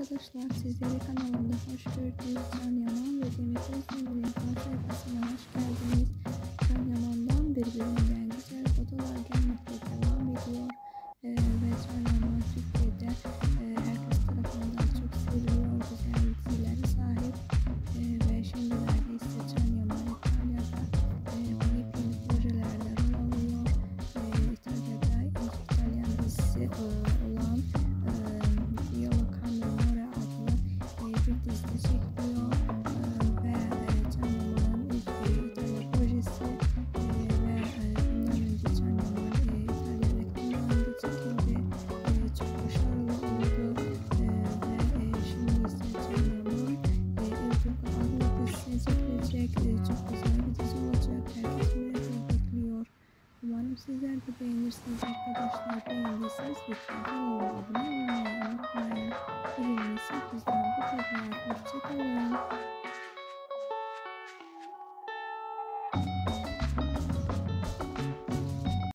arkadaşlar sizleri kanalımda hoş gördüğünüz Can Yaman ve Ee, çok güzel bir dizi olacak. Herkes merakla bekliyor. Umarım sizler de beğenirsiniz arkadaşlar. Beğendiyseniz lütfen kanalıma abone olmayı unutmayın. Birinci bizden bu kadar. Hoşçakalın.